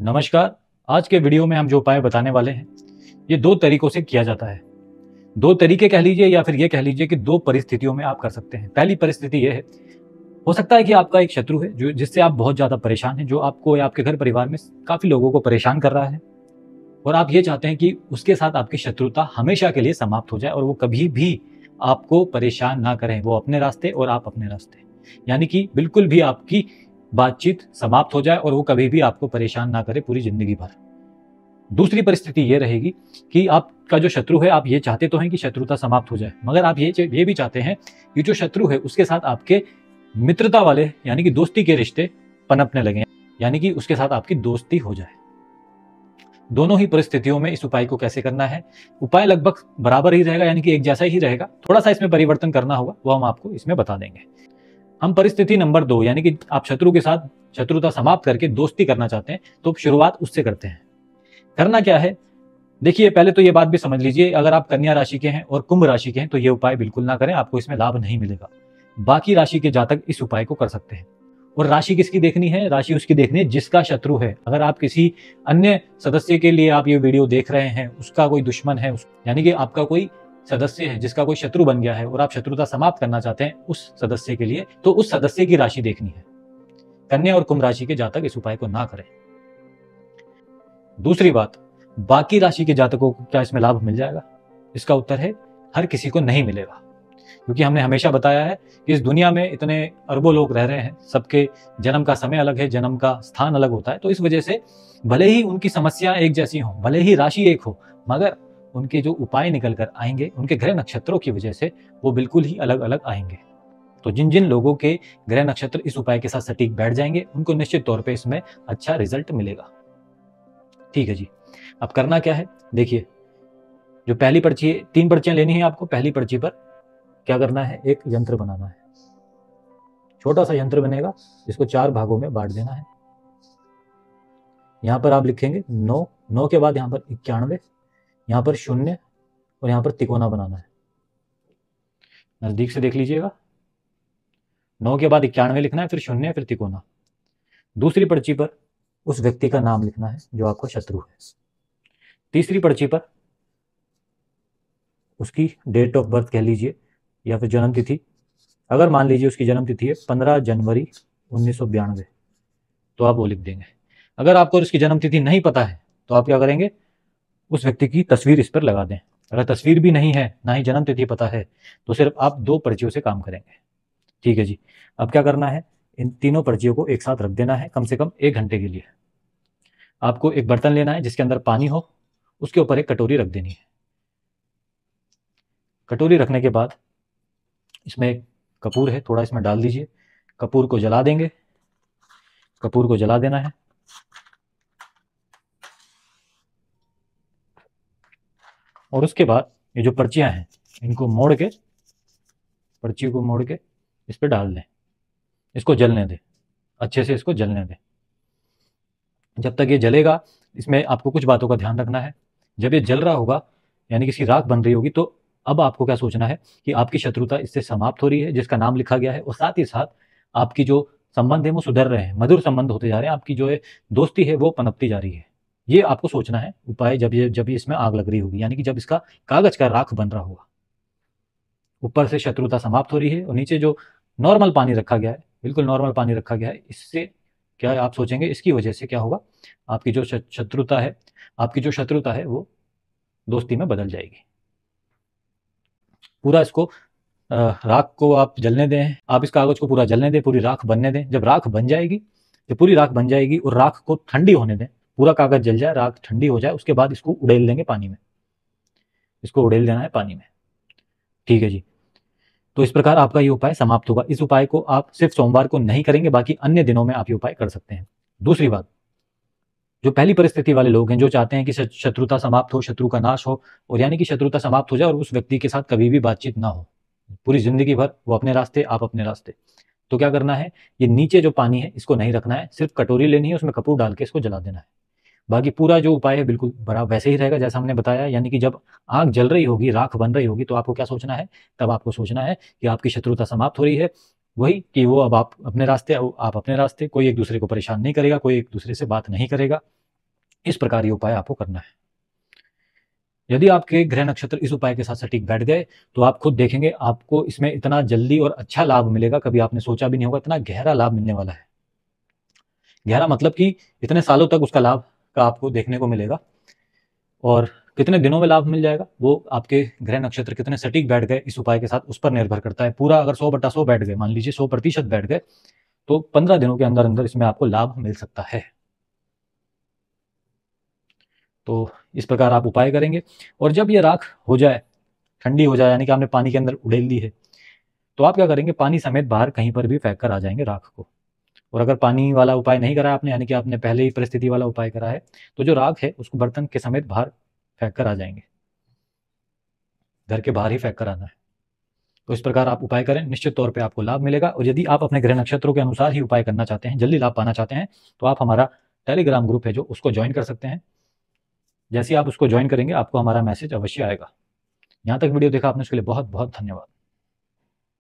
नमस्कार। आज के वीडियो में हम जो उपाय बताने वाले हैं, ये दो तरीकों से किया जाता है। दो तरीके कह लीजिए या फिर ये कह लीजिए कि दो परिस्थितियों में आप कर सकते हैं। पहली परिस्थिति ये है, हो सकता है कि आपका एक शत्रु है, जो, जिससे आप बहुत ज़्यादा परेशान हैं, जो आपको या आपके घर परिवार में काफ़ी लोगों को परेशान कर रहा है। और आप ये चाहते हैं कि उसके साथ आपकी शत्रुता हमेशा के लिए समाप्त हो जाए और वो कभी भी आपको परेशान ना करें, वो अपने रास्ते और आप अपने रास्ते। यानी कि बिल्कुल भी आपकी बातचीत समाप्त हो जाए और वो कभी भी आपको परेशान ना करे पूरी ज़िंदगी भर। दूसरी परिस्थिति ये रहेगी कि आपका जो शत्रु है, आप ये चाहते तो हैं कि शत्रुता समाप्त हो जाए, मगर आप ये ये भी चाहते हैं कि जो शत्रु है, उसके साथ आपके मित्रता वाले, यानी कि दोस्ती के रिश्ते पनपने लगे, यानी कि उसके साथ आपकी दोस्ती हो जाए। दोनों ही परिस्थितियों में इस उपाय को कैसे करना है? उपाय लगभग बराबर ही रहेगा, यानी कि एक जैसा ही रहेगा। थोड़ा सा इसमें परिवर्तन करना होगा, वो हम आपको इसमें बता देंगे। हम परिस्थिति नंबर दो, यानी कि आप शत्रु के साथ शत्रुता समाप्त करके दोस्ती करना चाहते हैं तो शुरुआत उससे करते हैं। करना क्या है? देखिए, पहले तो ये बात भी समझ लीजिए, अगर आप कन्या राशि के हैं और कुंभ राशि के हैं तो ये उपाय बिल्कुल ना करें, आपको इसमें लाभ नहीं मिलेगा। बाकी राशि के जातक इस उपाय को कर सकते हैं। और राशि किसकी देखनी है? राशि उसकी देखनी है जिसका शत्रु है। अगर आप किसी अन्य सदस्य के लिए आप ये वीडियो देख रहे हैं, उसका कोई दुश्मन है यानी कि आपका कोई सदस्य है, जिसका कोई शत्रु बन गया है और आप शत्रुता समाप्त करना चाहते हैं उस सदस्य के लिए तो उस सदस्य की राशि देखनी है। कन्या और कुंभ राशि के जातक इस उपाय को ना करें। दूसरी बात, बाकी राशि के जातकों को क्या इसमें लाभ मिल जाएगा? इसका उत्तर है, हर किसी को नहीं मिलेगा। क्योंकि हमने हमेशा बताया है कि इस दुनिया में इतने अरबों लोग रह रहे हैं, सबके जन्म का समय अलग है, जन्म का स्थान अलग होता है तो इस वजह से भले ही उनकी समस्या एक जैसी हो, भले ही राशि एक हो, मगर उनके जो उपाय निकल कर आएँगे, उनके ग्रह नक्षत्रों की वजह से वो बिल्कुल ही अलग अलग आएँगे। तो जिन जिन लोगों के ग्रह नक्षत्र इस उपाय के साथ सटीक बैठ जाएँगे, उनको निश्चित तौर पे इसमें अच्छा रिज़ल्ट मिलेगा। ठीक है जी। अब करना क्या है? देखिए, जो पहली पर्ची है तीन पर्चियाँ लेनी है आपको, पहली पर्ची पर क्या करना है? एक यंत्र बनाना है। छोटा सा यंत्र बनेगा, जिसको चार भागों में बांट देना है। यहाँ पर आप लिखेंगे नौ नौ के बाद यहाँ पर इक्यानवे यहाँ पर शून्य और यहाँ पर तिकोना बनाना है। नज़दीक से देख लीजिएगा। नौ के बाद इक्यानवे लिखना है, फिर शून्य, फिर तिकोना। दूसरी पर्ची पर उस व्यक्ति का नाम लिखना है, जो आपका शत्रु है। तीसरी पर्ची पर उसकी डेट ऑफ़ बर्थ कह लीजिए, या फिर जन्म तिथि अगर मान लीजिए उसकी जन्म तिथि है पंद्रह जनवरी उन्नीस तो आप वो लिख देंगे। अगर आपको उसकी जन्म तिथि नहीं पता है तो आप क्या करेंगे? उस व्यक्ति की तस्वीर इस पर लगा दें। अगर तस्वीर भी नहीं है, ना ही जन्म तिथि पता है तो सिर्फ़ आप दो पर्चियों से काम करेंगे। ठीक है जी। अब क्या करना है? इन तीनों पर्चियों को एक साथ रख देना है, कम से कम एक घंटे के लिए। आपको एक बर्तन लेना है, जिसके अंदर पानी हो, उसके ऊपर एक कटोरी रख देनी है। कटोरी रखने के बाद इसमें एक कपूर है, थोड़ा इसमें डाल दीजिए। कपूर को जला देंगे। कपूर को जला देना है। और उसके बाद ये जो पर्चियाँ हैं, इनको मोड़ के पर्ची को मोड़ के इस पर डाल दें। इसको जलने दें। अच्छे से इसको जलने दें। जब तक ये जलेगा, इसमें आपको कुछ बातों का ध्यान रखना है। जब ये जल रहा होगा, यानी किसी राख बन रही होगी तो अब आपको क्या सोचना है कि आपकी शत्रुता इससे समाप्त हो रही है, जिसका नाम लिखा गया है, और साथ ही साथ आपकी जो संबंध है, वो सुधर रहे हैं। मधुर संबंध होते जा रहे हैं। आपकी जो है दोस्ती है, वो पनपती जा रही है। ये आपको सोचना है, उपाय जब ये, जब इसमें आग लग रही होगी, यानी कि जब इसका कागज़ का राख बन रहा होगा। ऊपर से शत्रुता समाप्त हो रही है और नीचे जो नॉर्मल पानी रखा गया है, बिल्कुल नॉर्मल पानी रखा गया है, इससे क्या आप सोचेंगे, इसकी वजह से क्या होगा, आपकी जो शत्रुता है, आपकी जो शत्रुता है, वो दोस्ती में बदल जाएगी। पूरा इसको राख को आप जलने दें, आप इस कागज़ को पूरा जलने दें, पूरी राख बनने दें। जब राख बन जाएगी, जब पूरी राख बन जाएगी और राख को ठंडी होने दें पूरा कागज़ जल जाए राख ठंडी हो जाए, उसके बाद इसको उड़ेल देंगे पानी में। इसको उड़ेल देना है पानी में। ठीक है जी। तो इस प्रकार आपका ये उपाय समाप्त होगा। इस उपाय को आप सिर्फ़ सोमवार को नहीं करेंगे, बाकी अन्य दिनों में आप ये उपाय कर सकते हैं। दूसरी बात, जो पहली परिस्थिति वाले लोग हैं, जो चाहते हैं कि शत्रुता समाप्त हो, शत्रु का नाश हो, और यानी कि शत्रुता समाप्त हो जाए और उस व्यक्ति के साथ कभी भी बातचीत ना हो, पूरी ज़िंदगी भर वो अपने रास्ते, आप अपने रास्ते। तो क्या करना है? ये नीचे जो पानी है, इसको नहीं रखना है, सिर्फ़ कटोरी लेनी है, उसमें कपूर डाल के इसको जला देना है। बाकी पूरा जो उपाय है बिल्कुल बड़ा वैसे ही रहेगा जैसा हमने बताया। यानी कि जब आग जल रही होगी, राख बन रही होगी तो आपको क्या सोचना है? तब आपको सोचना है कि आपकी शत्रुता समाप्त हो रही है। वही कि वो अब आप अपने रास्ते आप अपने रास्ते, कोई एक दूसरे को परेशान नहीं करेगा, कोई एक दूसरे से बात नहीं करेगा। इस प्रकार ये उपाय आपको करना है। यदि आपके ग्रह नक्षत्र इस उपाय के साथ सटीक बैठ गए तो आप खुद देखेंगे, आपको इसमें इतना जल्दी और अच्छा लाभ मिलेगा, कभी आपने सोचा भी नहीं होगा, इतना गहरा लाभ मिलने वाला है। गहरा मतलब कि इतने सालों तक उसका लाभ का आपको देखने को मिलेगा। और कितने दिनों में लाभ मिल जाएगा? वो आपके ग्रह नक्षत्र कितने सटीक बैठ गए, इस उपाय के साथ उस पर निर्भर करता है। पूरा अगर सौ बटा सौ बैठ गए, मान लीजिए सौ प्रतिशत बैठ गए तो पंद्रह दिनों के अंदर अंदर इसमें आपको लाभ मिल सकता है। तो इस प्रकार आप उपाय करेंगे। और जब ये राख हो जाए, ठंडी हो जाए, यानी कि आपने पानी के अंदर उड़ेल ली है तो आप क्या करेंगे? पानी समेत बाहर कहीं पर भी फेंक कर आ जाएँगे राख को। और अगर पानी वाला उपाय नहीं करा आपने, यानी कि आपने पहले ही परिस्थिति वाला उपाय करा है तो जो राख है, उसको बर्तन के समेत बाहर फेंक कर आ जाएँगे। घर के बाहर ही फेंक कर आना है। तो इस प्रकार आप उपाय करें, निश्चित तौर पे आपको लाभ मिलेगा। और यदि आप अपने ग्रह नक्षत्रों के अनुसार ही उपाय करना चाहते हैं, जल्दी लाभ पाना चाहते हैं तो आप हमारा टेलीग्राम ग्रुप है जो उसको ज्वाइन कर सकते हैं। जैसे आप उसको ज्वाइन करेंगे, आपको हमारा मैसेज अवश्य आएगा। यहाँ तक वीडियो देखा आपने, उसके लिए बहुत बहुत धन्यवाद।